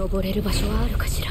登れる場所はあるかしら。